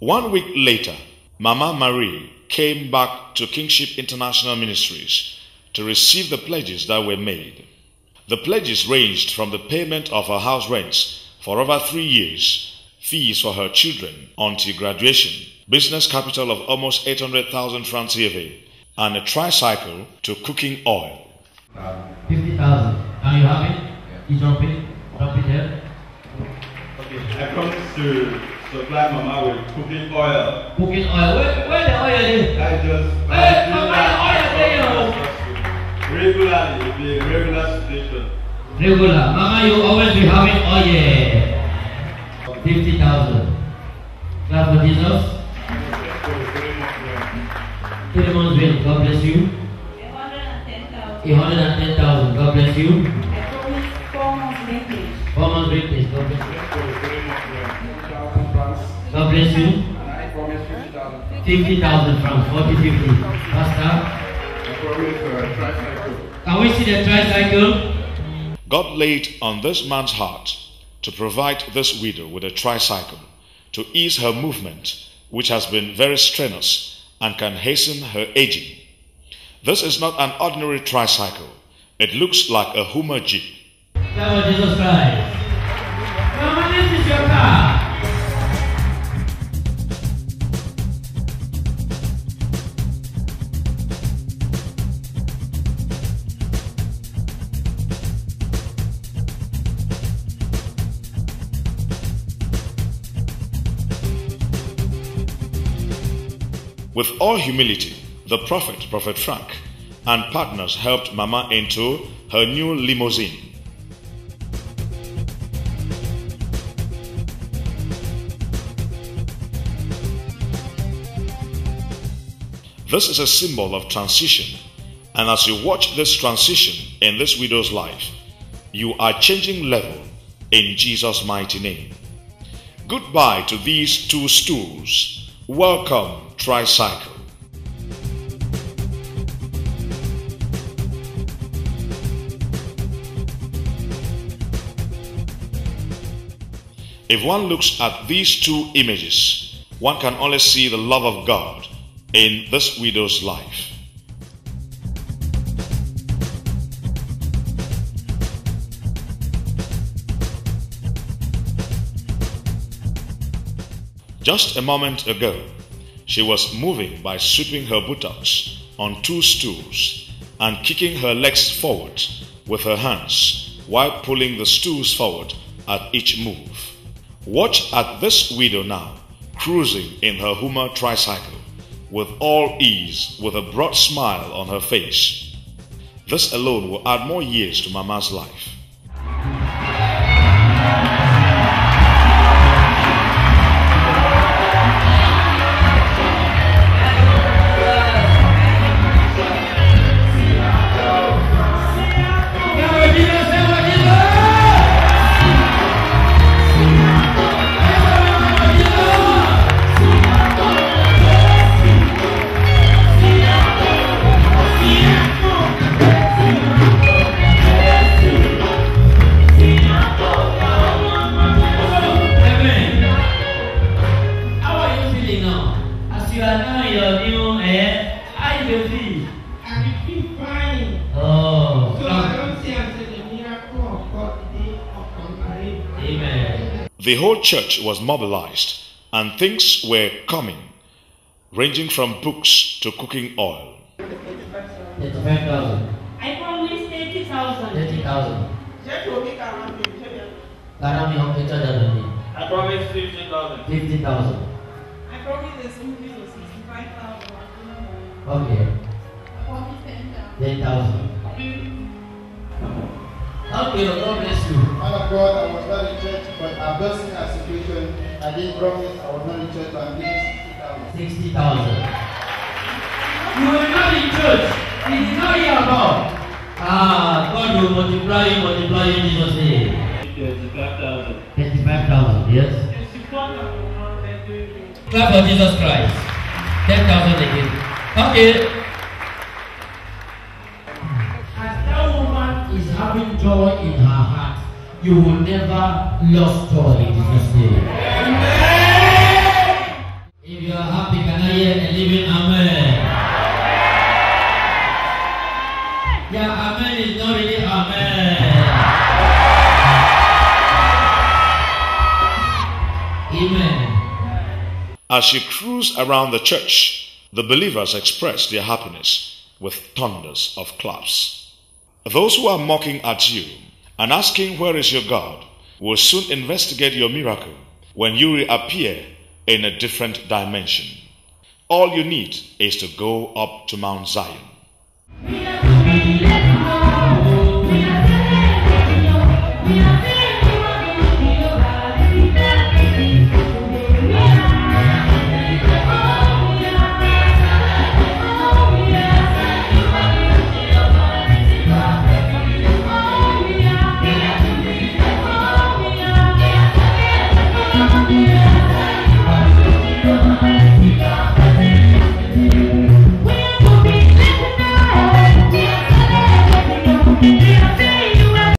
One week later, Mama Marie came back to Kingship International Ministries to receive the pledges that were made. The pledges ranged from the payment of her house rents for over three years, fees for her children until graduation, business capital of almost 800,000 francs CFA, and a tricycle to cooking oil. Um, 50,000. Now you have it? You drop it? Drop it there? Okay, I promise to supply Mama with cooking oil. Cooking oil. Where, where the oil is? I just Hey, Mama, oil there, regularly, it be a regular situation. Regular. Mama, you always be having oil. 50,000. Clap for Jesus. Philemon's will. God bless you. 810,000. God bless you. Four months waiting. God bless you. God bless you. 50,000 francs. 40, 50. Pastor. Can we see the tricycle? God laid on this man's heart to provide this widow with a tricycle to ease her movement, which has been very strenuous and can hasten her aging. This is not an ordinary tricycle. It looks like a Hummer Jeep. Clap for Jesus Christ. Mama, this is your car. With all humility, the prophet, Prophet Frank, and partners helped Mama into her new limousine. This is a symbol of transition, and as you watch this transition in this widow's life, you are changing level in Jesus' mighty name. Goodbye to these two stools. Welcome, tricycle. If one looks at these two images, one can only see the love of God in this widow's life. Just a moment ago, she was moving by sweeping her buttocks on two stools and kicking her legs forward with her hands while pulling the stools forward at each move. Watch at this widow now, cruising in her Hummer tricycle with all ease, with a broad smile on her face. This alone will add more years to Mama's life. How you dey feel? Keep crying. Oh, So I don't see until the miracle of God day of my Amen. The whole church was mobilized and things were coming, ranging from books to cooking oil. 35,000. I promised 80,000. 30,000. Just to make around me, tell them. Karami ho kita dalam ni. I promise 50,000. 50,000. I promise the school fees of 65,000. Okay. I promise 10,000. 10,000. Okay, God bless you. Man of God, I was not in church, but I burst in a situation. I didn't promise I was not in church, but I'm giving 60,000. 60,000. You were not in church. It is not your God. Ah, God will multiply you, multiply you in Jesus' name. 35,000. 25,000, yes? The support of the Lord, they're doing it. Clap for Jesus Christ. 10,000 again. Okay. Having joy in her heart, you will never lose joy in Jesus' name. Amen. If you are happy, can I hear a living amen? Yeah, amen is not really amen. Amen. As you cruise around the church, the believers express their happiness with thunders of claps. Those who are mocking at you and asking where is your God will soon investigate your miracle when you reappear in a different dimension. All you need is to go up to Mount Zion.